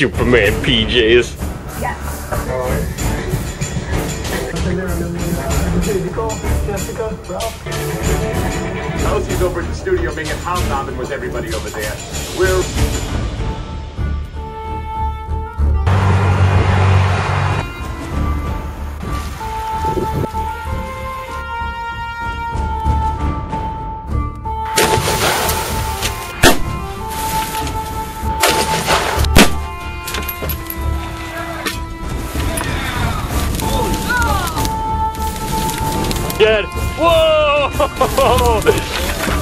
Superman PJs. Yes. Jessica, Ralph. Elsie's over at the studio making Hobnobbing with everybody over there. We're Dead. Whoa!